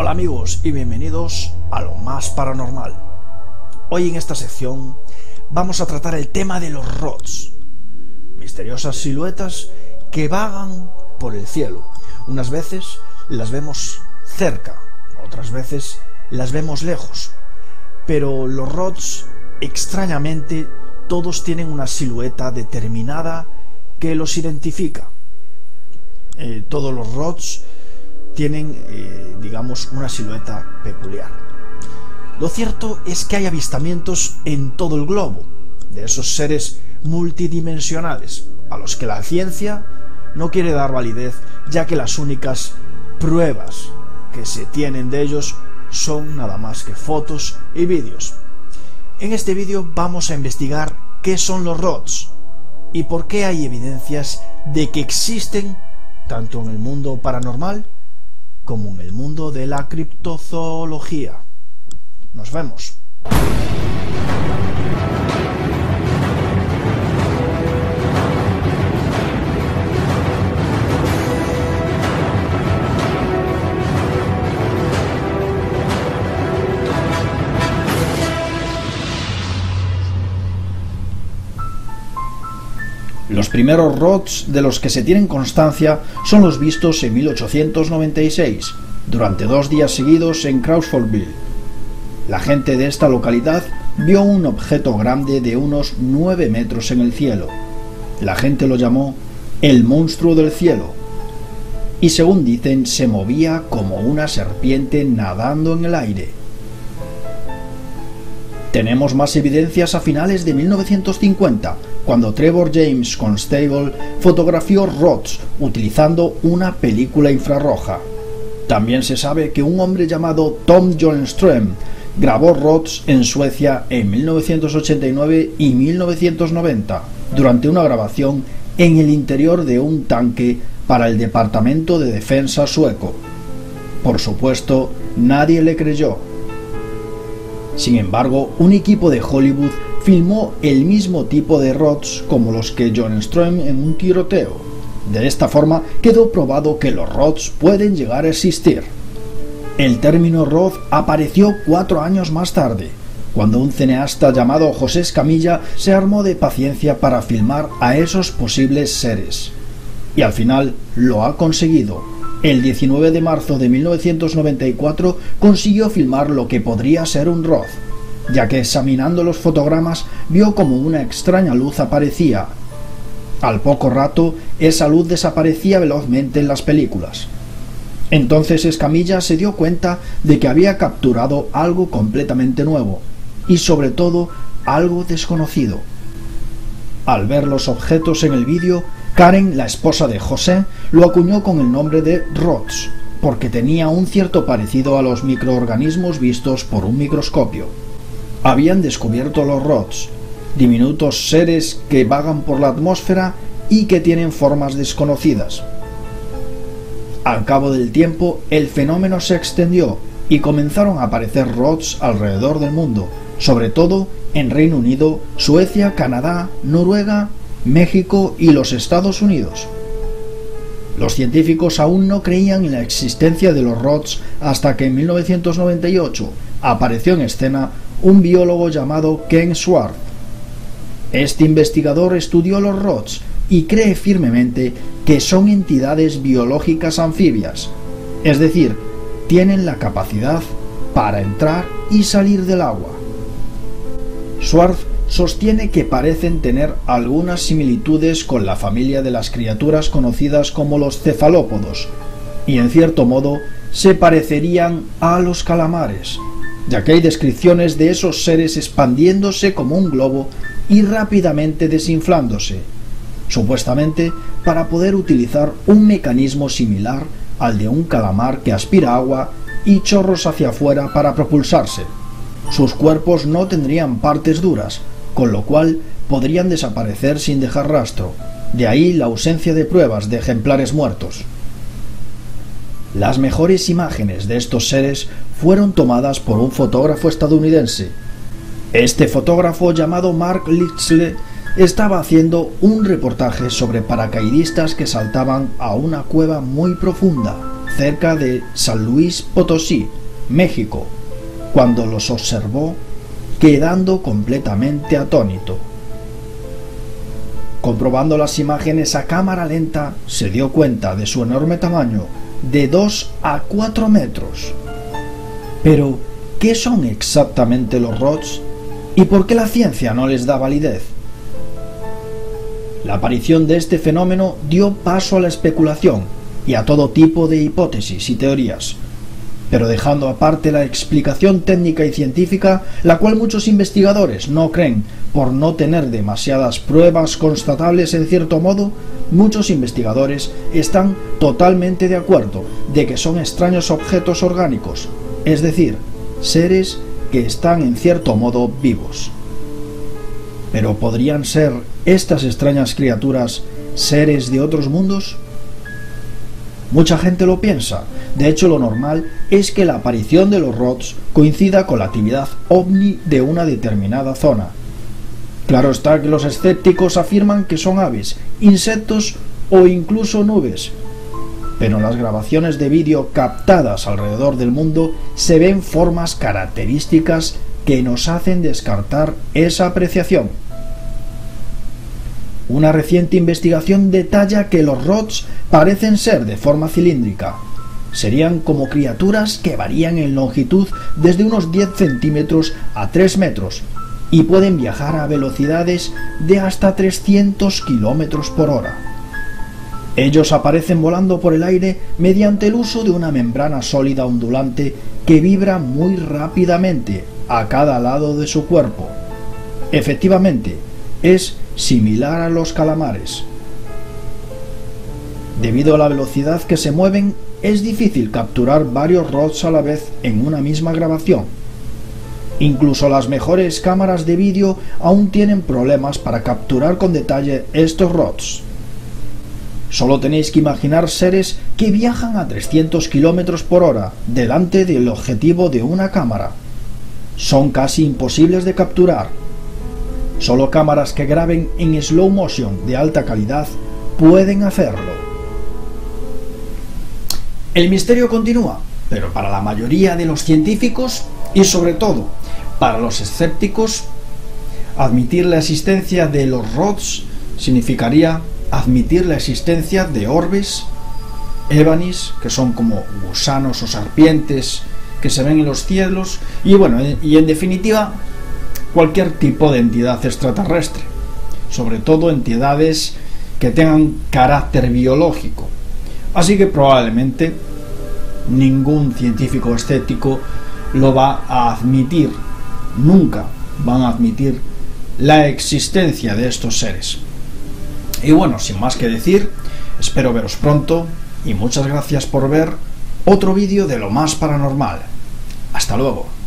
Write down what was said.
Hola amigos y bienvenidos a lo más paranormal. Hoy en esta sección vamos a tratar el tema de los rods, misteriosas siluetas que vagan por el cielo. Unas veces las vemos cerca, otras veces las vemos lejos, pero los rods extrañamente todos tienen una silueta determinada que los identifica. Eh, todos los rods tienen, eh, digamos, una silueta peculiar. Lo cierto es que hay avistamientos en todo el globo de esos seres multidimensionales a los que la ciencia no quiere dar validez ya que las únicas pruebas que se tienen de ellos son nada más que fotos y vídeos. En este vídeo vamos a investigar qué son los ROTS y por qué hay evidencias de que existen tanto en el mundo paranormal como en el mundo de la criptozoología. Nos vemos. Los primeros rods de los que se tienen constancia son los vistos en 1896, durante dos días seguidos en Crawfordville. La gente de esta localidad vio un objeto grande de unos 9 metros en el cielo. La gente lo llamó el monstruo del cielo. Y según dicen, se movía como una serpiente nadando en el aire. Tenemos más evidencias a finales de 1950, cuando Trevor James Constable fotografió Rods utilizando una película infrarroja. También se sabe que un hombre llamado Tom Ström grabó Rods en Suecia en 1989 y 1990 durante una grabación en el interior de un tanque para el Departamento de Defensa sueco. Por supuesto, nadie le creyó. Sin embargo, un equipo de Hollywood filmó el mismo tipo de rods como los que John Ström en un tiroteo. De esta forma quedó probado que los rods pueden llegar a existir. El término rod apareció cuatro años más tarde, cuando un cineasta llamado José Escamilla se armó de paciencia para filmar a esos posibles seres. Y al final lo ha conseguido el 19 de marzo de 1994 consiguió filmar lo que podría ser un Roth, ya que examinando los fotogramas vio como una extraña luz aparecía. Al poco rato, esa luz desaparecía velozmente en las películas. Entonces Escamilla se dio cuenta de que había capturado algo completamente nuevo, y sobre todo algo desconocido. Al ver los objetos en el vídeo, Karen, la esposa de José, lo acuñó con el nombre de ROTS, porque tenía un cierto parecido a los microorganismos vistos por un microscopio. Habían descubierto los ROTS, diminutos seres que vagan por la atmósfera y que tienen formas desconocidas. Al cabo del tiempo, el fenómeno se extendió y comenzaron a aparecer ROTS alrededor del mundo, sobre todo en Reino Unido, Suecia, Canadá, Noruega México y los Estados Unidos. Los científicos aún no creían en la existencia de los ROTS hasta que en 1998 apareció en escena un biólogo llamado Ken Schwartz. Este investigador estudió los ROTS y cree firmemente que son entidades biológicas anfibias, es decir, tienen la capacidad para entrar y salir del agua. Schwartz sostiene que parecen tener algunas similitudes con la familia de las criaturas conocidas como los cefalópodos, y en cierto modo se parecerían a los calamares, ya que hay descripciones de esos seres expandiéndose como un globo y rápidamente desinflándose, supuestamente para poder utilizar un mecanismo similar al de un calamar que aspira agua y chorros hacia afuera para propulsarse. Sus cuerpos no tendrían partes duras, con lo cual podrían desaparecer sin dejar rastro, de ahí la ausencia de pruebas de ejemplares muertos. Las mejores imágenes de estos seres fueron tomadas por un fotógrafo estadounidense. Este fotógrafo llamado Mark Little estaba haciendo un reportaje sobre paracaidistas que saltaban a una cueva muy profunda. cerca de San Luis Potosí, México, cuando los observó quedando completamente atónito. Comprobando las imágenes a cámara lenta, se dio cuenta de su enorme tamaño, de 2 a 4 metros. Pero, ¿qué son exactamente los ROTS y por qué la ciencia no les da validez? La aparición de este fenómeno dio paso a la especulación y a todo tipo de hipótesis y teorías, pero dejando aparte la explicación técnica y científica, la cual muchos investigadores no creen por no tener demasiadas pruebas constatables en cierto modo, muchos investigadores están totalmente de acuerdo de que son extraños objetos orgánicos, es decir, seres que están en cierto modo vivos. Pero ¿podrían ser estas extrañas criaturas seres de otros mundos? Mucha gente lo piensa. De hecho, lo normal es que la aparición de los ROTS coincida con la actividad ovni de una determinada zona. Claro está que los escépticos afirman que son aves, insectos o incluso nubes. Pero en las grabaciones de vídeo captadas alrededor del mundo se ven formas características que nos hacen descartar esa apreciación. Una reciente investigación detalla que los rods parecen ser de forma cilíndrica. Serían como criaturas que varían en longitud desde unos 10 centímetros a 3 metros y pueden viajar a velocidades de hasta 300 kilómetros por hora. Ellos aparecen volando por el aire mediante el uso de una membrana sólida ondulante que vibra muy rápidamente a cada lado de su cuerpo. Efectivamente, es similar a los calamares. Debido a la velocidad que se mueven, es difícil capturar varios rods a la vez en una misma grabación. Incluso las mejores cámaras de vídeo aún tienen problemas para capturar con detalle estos rods. Solo tenéis que imaginar seres que viajan a 300 km por hora delante del objetivo de una cámara. Son casi imposibles de capturar Solo cámaras que graben en slow motion de alta calidad pueden hacerlo. El misterio continúa, pero para la mayoría de los científicos y sobre todo para los escépticos, admitir la existencia de los rods significaría admitir la existencia de orbes, ébanis, que son como gusanos o serpientes que se ven en los cielos, y bueno, y en definitiva, cualquier tipo de entidad extraterrestre, sobre todo entidades que tengan carácter biológico. Así que probablemente ningún científico escéptico lo va a admitir, nunca van a admitir la existencia de estos seres. Y bueno, sin más que decir, espero veros pronto y muchas gracias por ver otro vídeo de lo más paranormal. Hasta luego.